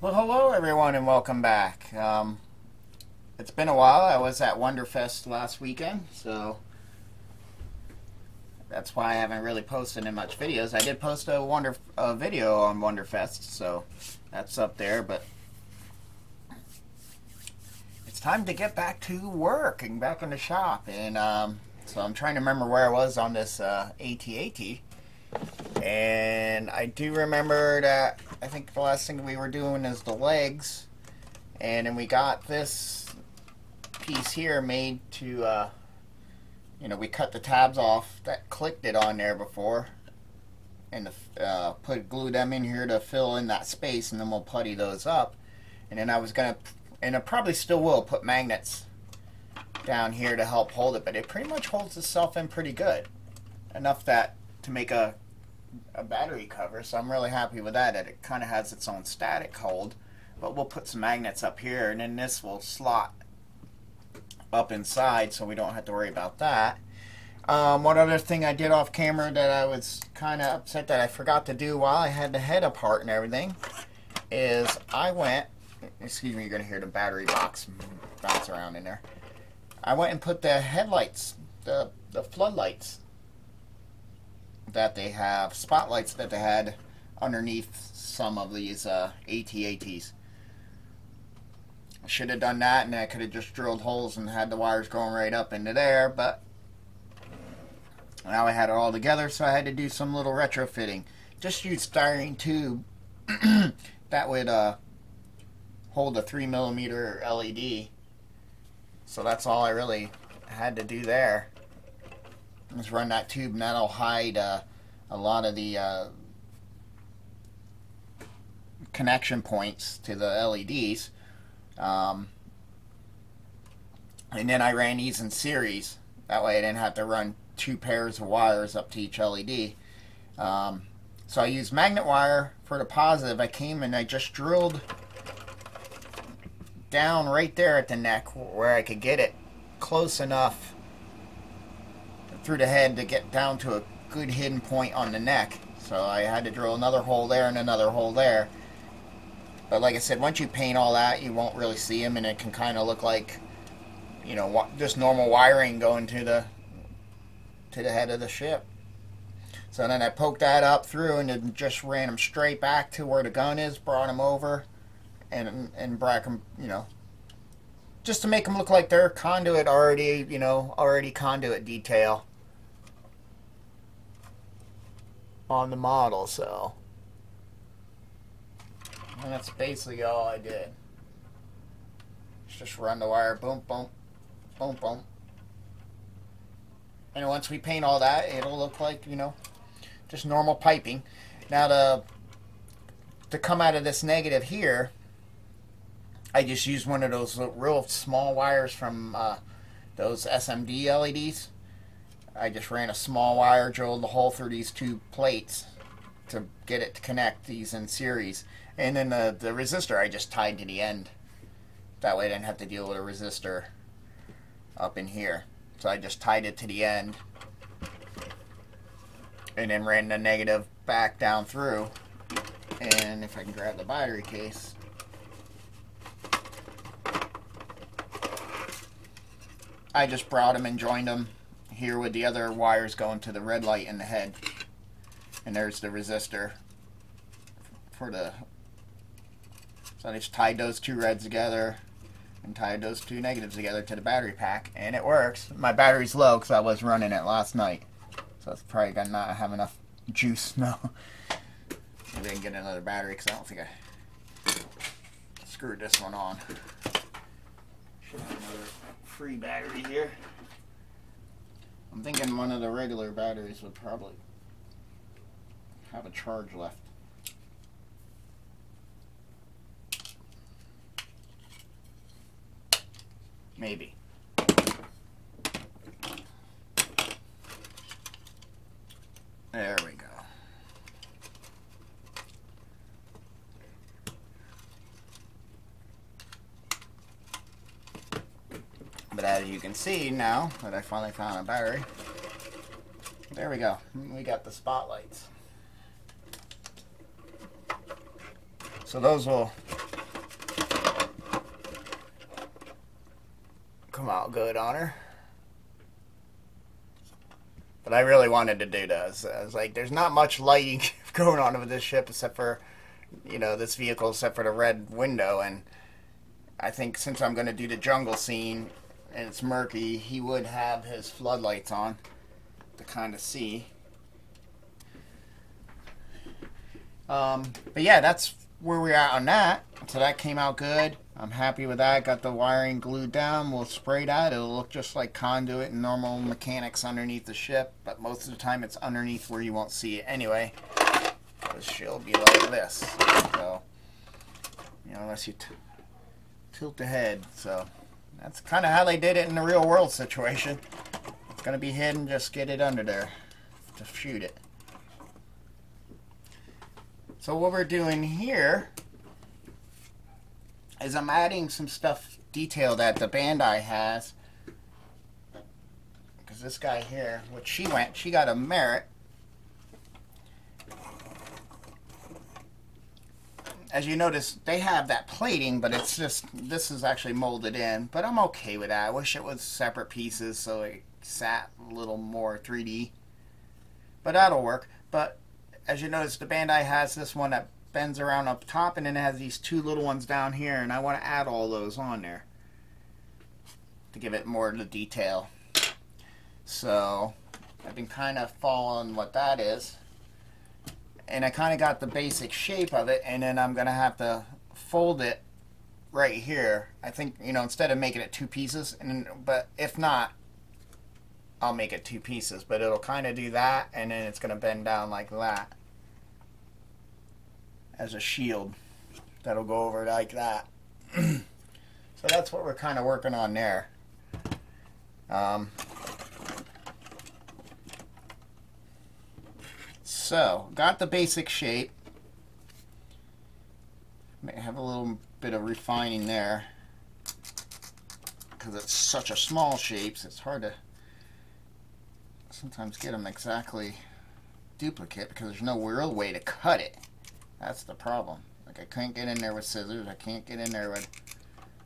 Well, hello everyone and welcome back. Um, it's been a while. I was at Wonderfest last weekend, so that's why I haven't really posted in much videos. I did post a Wonder a video on Wonderfest, so that's up there. But it's time to get back to work and back in the shop, and um, so I'm trying to remember where I was on this uh, AT-AT. And I do remember that I think the last thing we were doing is the legs. And then we got this piece here made to, uh, you know, we cut the tabs off that clicked it on there before. And uh, put glue them in here to fill in that space and then we'll putty those up. And then I was going to, and I probably still will, put magnets down here to help hold it. But it pretty much holds itself in pretty good. Enough that to make a a battery cover, so I'm really happy with that. It kind of has its own static hold, but we'll put some magnets up here, and then this will slot up inside, so we don't have to worry about that. Um, one other thing I did off camera that I was kind of upset that I forgot to do while I had the head apart and everything is I went, excuse me, you're going to hear the battery box bounce around in there. I went and put the headlights, the, the floodlights that they have, spotlights that they had underneath some of these uh, AT-ATs. I should have done that and I could have just drilled holes and had the wires going right up into there, but now I had it all together, so I had to do some little retrofitting. Just use styrene tube that would uh, hold a 3 millimeter LED. So that's all I really had to do there. Just run that tube and that'll hide uh, a lot of the uh, connection points to the LEDs. Um, and then I ran these in series. That way I didn't have to run two pairs of wires up to each LED. Um, so I used magnet wire for the positive. I came and I just drilled down right there at the neck where I could get it close enough through the head to get down to a good hidden point on the neck. So I had to drill another hole there and another hole there. But like I said, once you paint all that, you won't really see them, and it can kind of look like, you know, just normal wiring going to the to the head of the ship. So then I poked that up through and then just ran them straight back to where the gun is, brought them over, and and brought them, you know, just to make them look like they're conduit already, you know, already conduit detail. On the model, so. And that's basically all I did. Just run the wire, boom, boom, boom, boom. And once we paint all that, it'll look like, you know, just normal piping. Now to, to come out of this negative here, I just used one of those real small wires from uh, those SMD LEDs. I just ran a small wire, drilled the hole through these two plates to get it to connect these in series. And then the, the resistor I just tied to the end. That way I didn't have to deal with a resistor up in here. So I just tied it to the end and then ran the negative back down through. And if I can grab the battery case, I just brought them and joined them here with the other wires going to the red light in the head. And there's the resistor for the... So I just tied those two reds together and tied those two negatives together to the battery pack. And it works. My battery's low because I was running it last night. So it's probably going to not have enough juice now. Maybe I can get another battery because I don't think I screwed this one on. Should have another free battery here. I'm thinking one of the regular batteries would probably have a charge left. Maybe. as you can see now that I finally found a battery, there we go. We got the spotlights. So those will come out good on her. But I really wanted to do those. I was like, there's not much lighting going on with this ship except for, you know, this vehicle except for the red window. And I think since I'm going to do the jungle scene, and it's murky, he would have his floodlights on to kind of see. Um, but yeah, that's where we're on that. So that came out good. I'm happy with that. Got the wiring glued down. We'll spray that. It'll look just like conduit and normal mechanics underneath the ship, but most of the time it's underneath where you won't see it anyway. Because she'll be like this. So, you know, unless you tilt the head. So, that's kind of how they did it in the real world situation. It's going to be hidden, just get it under there to shoot it. So what we're doing here is I'm adding some stuff detail that the Bandai has. Because this guy here, which she went, she got a merit. As you notice, they have that plating, but it's just, this is actually molded in. But I'm okay with that. I wish it was separate pieces so it sat a little more 3D. But that'll work. But as you notice, the Bandai has this one that bends around up top, and then it has these two little ones down here, and I want to add all those on there to give it more of the detail. So I've been kind of following what that is. And I kind of got the basic shape of it, and then I'm going to have to fold it right here. I think, you know, instead of making it two pieces, and but if not, I'll make it two pieces. But it'll kind of do that, and then it's going to bend down like that as a shield that'll go over like that. so that's what we're kind of working on there. Um, so, got the basic shape. May have a little bit of refining there because it's such a small shape, so it's hard to sometimes get them exactly duplicate because there's no real way to cut it. That's the problem. Like I can't get in there with scissors. I can't get in there with...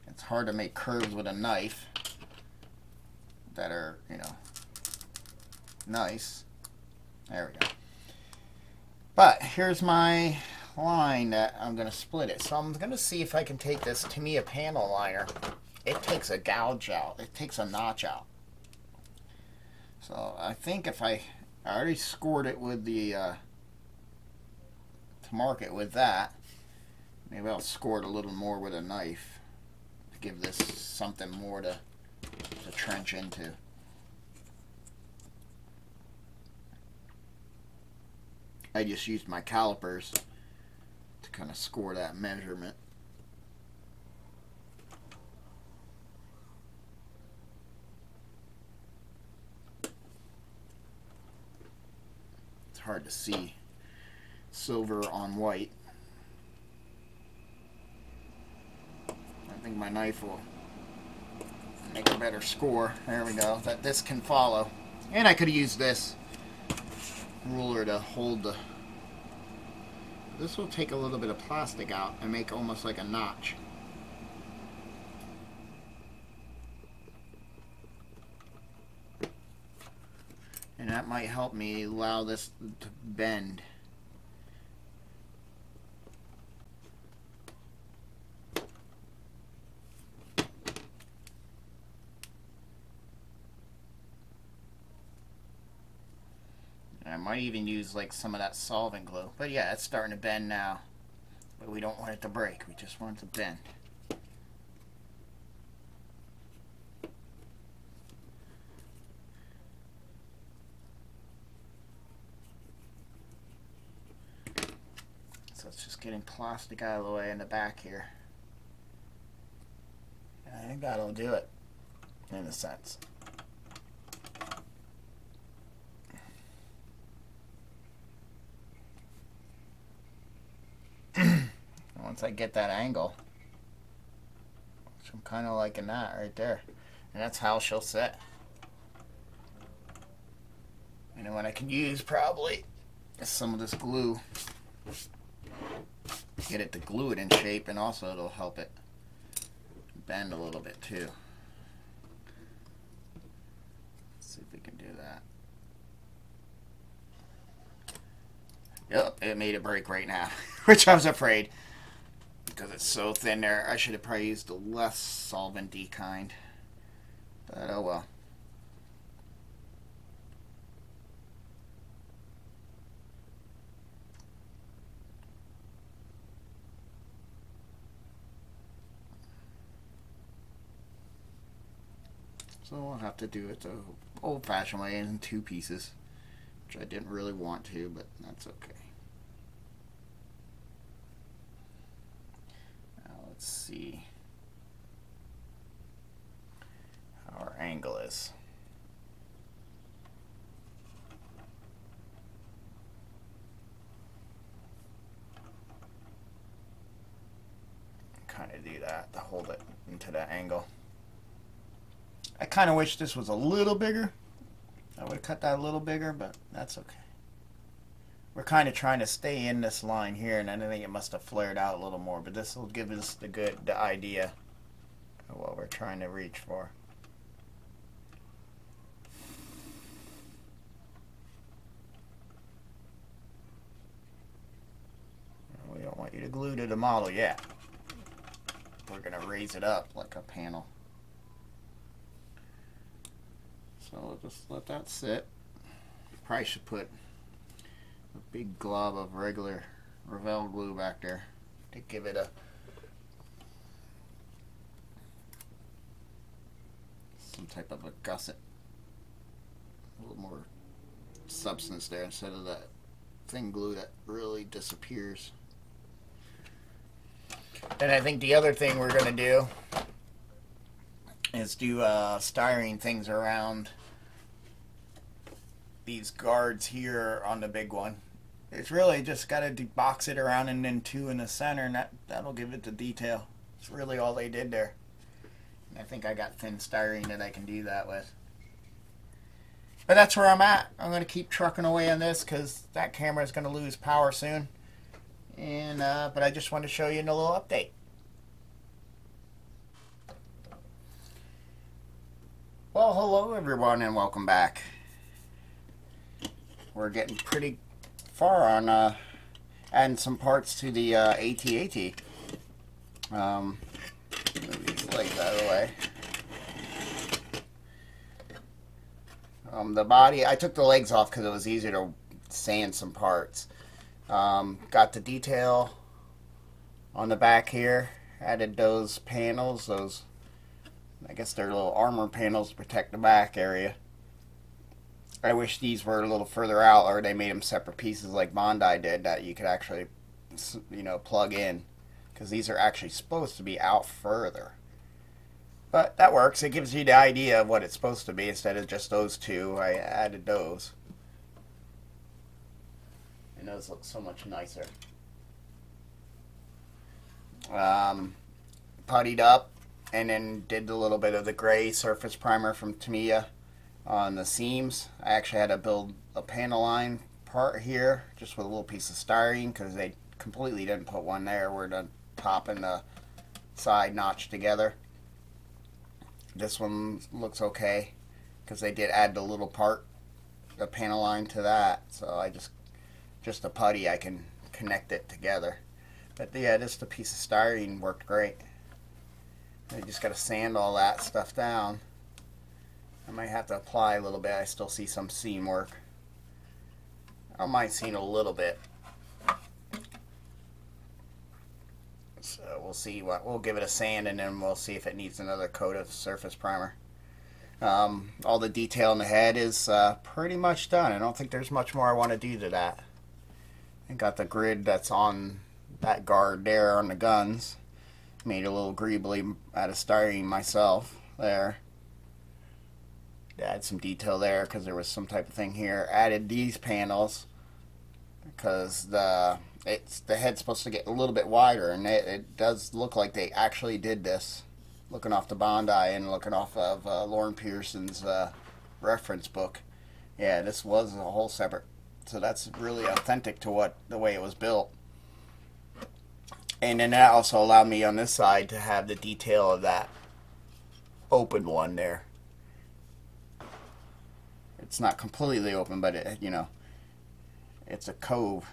It's hard to make curves with a knife that are, you know, nice. There we go. But here's my line that I'm going to split it. So I'm going to see if I can take this Tamiya panel liner. It takes a gouge out. It takes a notch out. So I think if I, I already scored it with the uh, mark it with that. Maybe I'll score it a little more with a knife to give this something more to, to trench into. I just used my calipers to kind of score that measurement. It's hard to see silver on white. I think my knife will make a better score. There we go. That this can follow. And I could use this ruler to hold the... This will take a little bit of plastic out and make almost like a notch. And that might help me allow this to bend. Might even use like some of that solvent glue. But yeah, it's starting to bend now. But we don't want it to break. We just want it to bend. So it's just getting plastic out of the way in the back here. I think that'll do it in a sense. Once I get that angle. Which I'm kind of liking that right there. And that's how she'll sit. Know what I can use probably is some of this glue. Get it to glue it in shape and also it'll help it bend a little bit too. Let's see if we can do that. Yep, it made it break right now, which I was afraid because it's so thin there. I should have probably used the less solventy kind, but oh well. So I'll have to do it the old-fashioned way in two pieces, which I didn't really want to, but that's okay. Now let's see how our angle is. Kind of do that to hold it into that angle. I kind of wish this was a little bigger. I would have cut that a little bigger, but that's okay. We're kind of trying to stay in this line here, and I think it must have flared out a little more, but this will give us the good the idea of what we're trying to reach for. We don't want you to glue to the model yet. We're going to raise it up like a panel. So we'll just let that sit. Probably should put big glob of regular Revell glue back there to give it a some type of a gusset. A little more substance there instead of that thin glue that really disappears. And I think the other thing we're going to do is do uh, styrene things around these guards here on the big one. It's really just got to box it around and then two in the center, and that, that'll give it the detail. It's really all they did there. And I think I got thin styrene that I can do that with. But that's where I'm at. I'm going to keep trucking away on this because that camera is going to lose power soon. And uh, But I just wanted to show you a little update. Well, hello everyone and welcome back we're getting pretty far on uh, adding some parts to the uh, AT-AT. Um, move these legs out of the way. Um, the body, I took the legs off because it was easier to sand some parts. Um, got the detail on the back here. Added those panels, those, I guess they're little armor panels to protect the back area. I wish these were a little further out, or they made them separate pieces like Bandai did that you could actually, you know, plug in, because these are actually supposed to be out further. But that works. It gives you the idea of what it's supposed to be instead of just those two. I added those. And those look so much nicer. Um, puttied up and then did a little bit of the gray surface primer from Tamiya on the seams. I actually had to build a panel line part here just with a little piece of styrene because they completely didn't put one there where the top and the side notch together. This one looks okay because they did add the little part, the panel line to that. So I just, just a putty, I can connect it together. But yeah, just a piece of styrene worked great. I just got to sand all that stuff down. I might have to apply a little bit. I still see some seam work. I might see a little bit. So we'll see what we'll give it a sand and then we'll see if it needs another coat of surface primer. Um, all the detail in the head is uh, pretty much done. I don't think there's much more I want to do to that. I got the grid that's on that guard there on the guns. Made a little greebly out of styrene myself there add some detail there because there was some type of thing here. Added these panels because the it's the head's supposed to get a little bit wider, and it, it does look like they actually did this. Looking off the Bandai and looking off of uh, Lorne Peterson's uh, reference book, yeah, this was a whole separate. So that's really authentic to what the way it was built. And then that also allowed me on this side to have the detail of that open one there. It's not completely open, but it, you know, it's a cove.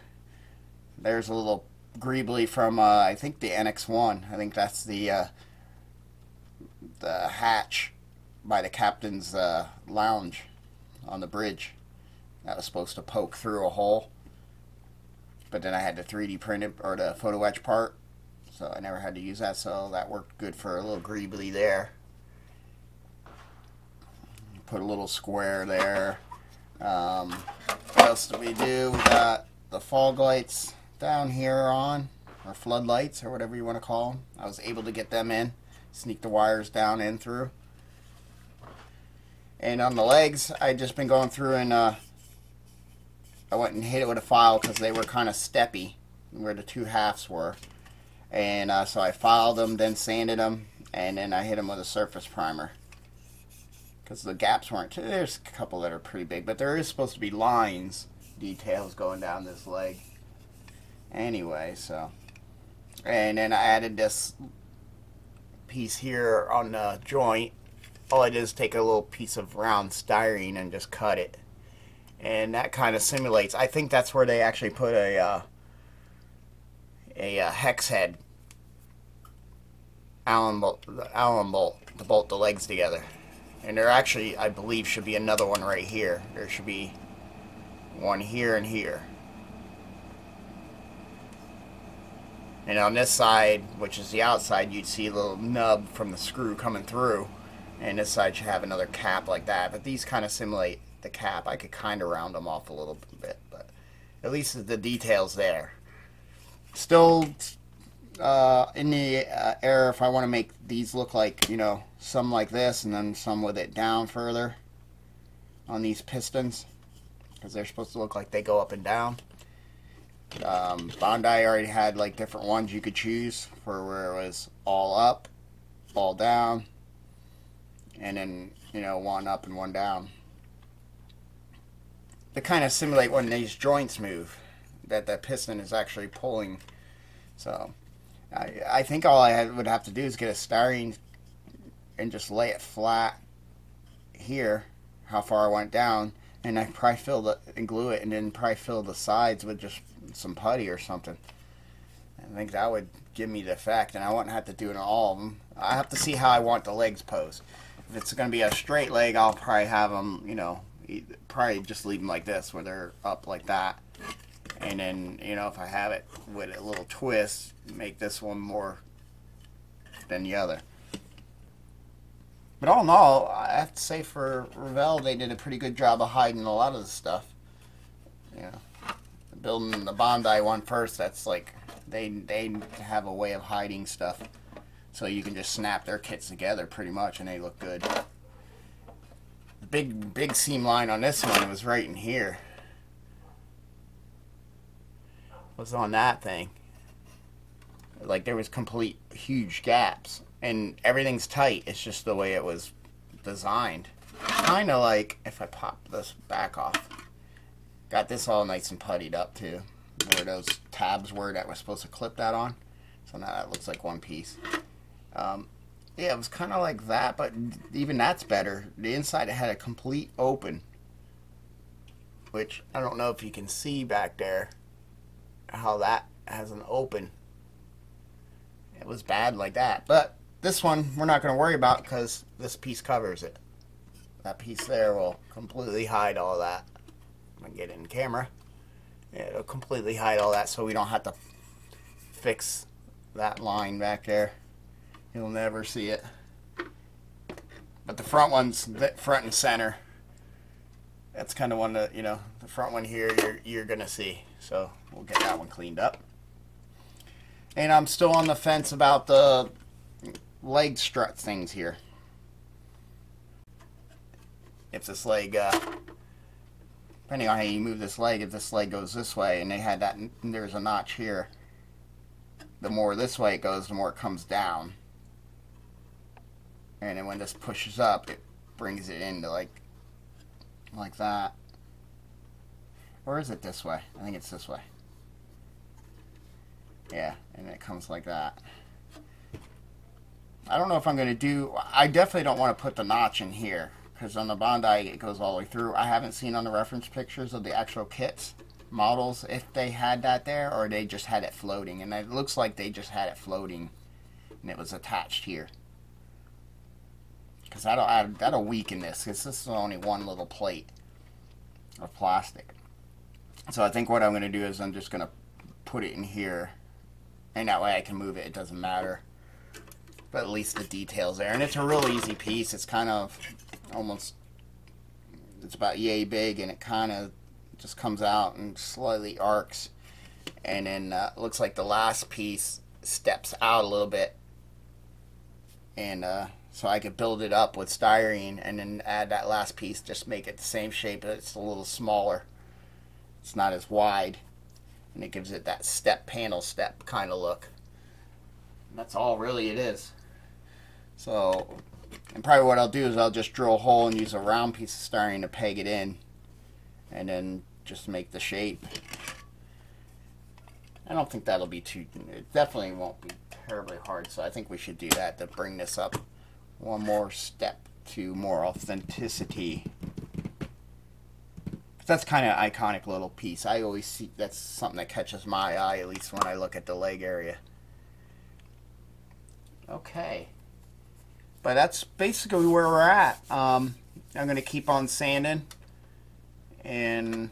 There's a little greebly from uh, I think the NX1. I think that's the uh, the hatch by the captain's uh, lounge on the bridge. That was supposed to poke through a hole, but then I had to 3D print it or the photo etch part, so I never had to use that. So that worked good for a little greebly there. Put a little square there. Um, what else do we do? We got the fog lights down here on, or floodlights, or whatever you want to call them. I was able to get them in, sneak the wires down in through. And on the legs, I just been going through and uh, I went and hit it with a file because they were kind of steppy where the two halves were. And uh, so I filed them, then sanded them, and then I hit them with a surface primer. Because the gaps weren't, there's a couple that are pretty big, but there is supposed to be lines, details going down this leg. Anyway, so. And then I added this piece here on the joint. All I did is take a little piece of round styrene and just cut it and that kind of simulates. I think that's where they actually put a uh, a uh, hex head Allen bolt, Allen bolt to bolt the legs together. And there actually, I believe, should be another one right here. There should be one here and here. And on this side, which is the outside, you'd see a little nub from the screw coming through. And this side should have another cap like that. But these kind of simulate the cap. I could kind of round them off a little bit, but at least the details there. Still uh, in the uh, air if I want to make these look like, you know, some like this and then some with it down further on these pistons because they're supposed to look like they go up and down. Um, Bandai already had like different ones you could choose for where it was all up, all down, and then, you know, one up and one down to kind of simulate when these joints move, that the piston is actually pulling. So I, I think all I would have to do is get a styrene and just lay it flat here, how far I went down, and I probably fill the and glue it, and then probably fill the sides with just some putty or something. I think that would give me the effect, and I wouldn't have to do it all of them. I have to see how I want the legs posed. If it's going to be a straight leg, I'll probably have them, you know, probably just leave them like this, where they're up like that. And then, you know, if I have it with a little twist, make this one more than the other. But all in all, I have to say for Revell, they did a pretty good job of hiding a lot of the stuff. You know, building the Bandai one first, that's like, they, they have a way of hiding stuff. So you can just snap their kits together pretty much and they look good The big big seam line on this one was right in here. Was on that thing. Like there was complete huge gaps. And everything's tight. It's just the way it was designed. Kind of like if I pop this back off. Got this all nice and puttied up too. Where those tabs were that was supposed to clip that on. So now that looks like one piece. Um, yeah, it was kind of like that, but even that's better. The inside it had a complete open, which I don't know if you can see back there how that has an open. It was bad like that, but this one we're not going to worry about because this piece covers it. That piece there will completely hide all that. I'm going to get in camera. It'll completely hide all that so we don't have to fix that line back there. You'll never see it. But the front one's front and center. That's kind of one that, you know, the front one here you're, you're going to see. So we'll get that one cleaned up. And I'm still on the fence about the leg strut things here. If this leg, uh, depending on how you move this leg, if this leg goes this way and they had that, there's a notch here, the more this way it goes, the more it comes down. And then when this pushes up it brings it into like like that. Or is it this way? I think it's this way yeah and it comes like that. I don't know if I'm gonna do I definitely don't want to put the notch in here because on the Bandai it goes all the way through. I haven't seen on the reference pictures of the actual kits models if they had that there or they just had it floating. And it looks like they just had it floating and it was attached here. Because that'll that'll weaken this because this is only one little plate of plastic. So I think what I'm going to do is I'm just going to put it in here and that way I can move it it doesn't matter. But at least the details there. And it's a real easy piece. It's kind of almost it's about yay big and it kind of just comes out and slightly arcs. And then uh, looks like the last piece steps out a little bit. And uh, so I could build it up with styrene and then add that last piece just make it the same shape but it's a little smaller. It's not as wide and it gives it that step panel step kind of look and that's all really it is so and probably what I'll do is I'll just drill a hole and use a round piece of styrene to peg it in and then just make the shape. I don't think that'll be too, it definitely won't be terribly hard, so I think we should do that to bring this up one more step to more authenticity. That's kind of iconic little piece. I always see, that's something that catches my eye, at least when I look at the leg area. Okay. But that's basically where we're at. Um, I'm going to keep on sanding and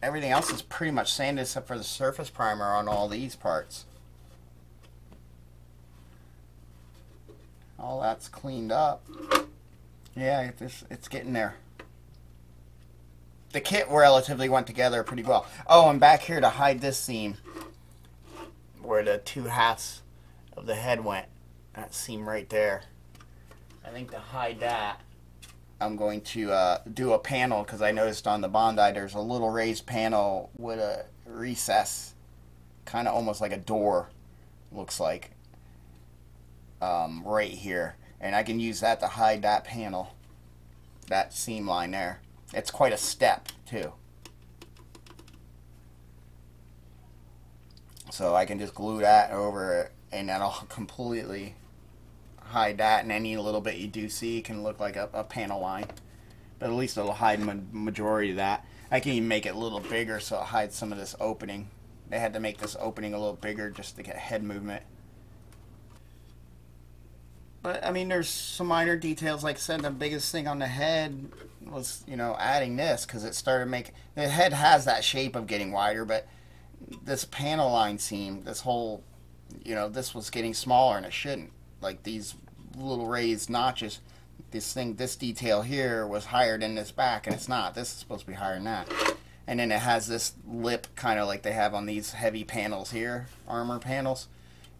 everything else is pretty much sanded except for the surface primer on all these parts. All that's cleaned up. Yeah, it's, it's getting there. The kit relatively went together pretty well. Oh, and back here to hide this seam where the two halves of the head went. That seam right there. I think to hide that, I'm going to uh, do a panel because I noticed on the Bandai there's a little raised panel with a recess, kind of almost like a door, looks like, um, right here. And I can use that to hide that panel, that seam line there. It's quite a step too. So I can just glue that over it and that'll completely hide that, and any little bit you do see can look like a, a panel line. But at least it'll hide ma majority of that. I can even make it a little bigger so it hides some of this opening. They had to make this opening a little bigger just to get head movement. But, I mean, there's some minor details. Like I said, the biggest thing on the head was, you know, adding this because it started making... The head has that shape of getting wider, but this panel line seam, this whole, you know, this was getting smaller and it shouldn't. Like these little raised notches. This thing, this detail here was higher than this back, and it's not. This is supposed to be higher than that. And then it has this lip, kind of like they have on these heavy panels here, armor panels.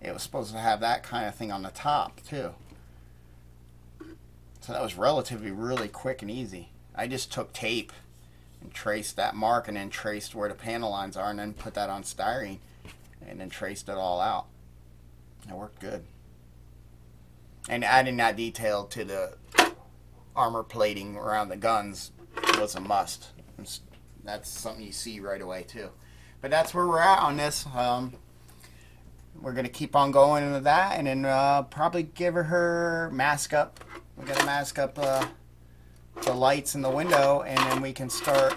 It was supposed to have that kind of thing on the top, too. So that was relatively really quick and easy. I just took tape and traced that mark and then traced where the panel lines are and then put that on styrene and then traced it all out. It worked good and adding that detail to the armor plating around the guns was a must. That's something you see right away too. But that's where we're at on this. Um, we're gonna keep on going into that, and then uh, probably give her her mask up. We're gonna mask up uh, the lights in the window, and then we can start.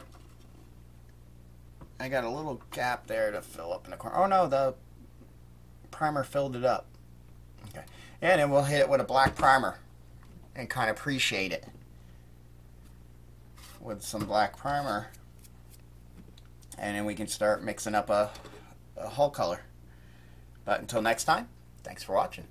I got a little gap there to fill up in the corner. Oh no, the primer filled it up. Okay. And then we'll hit it with a black primer and kind of appreciate it with some black primer. And then we can start mixing up a, a hull color. But until next time, thanks for watching.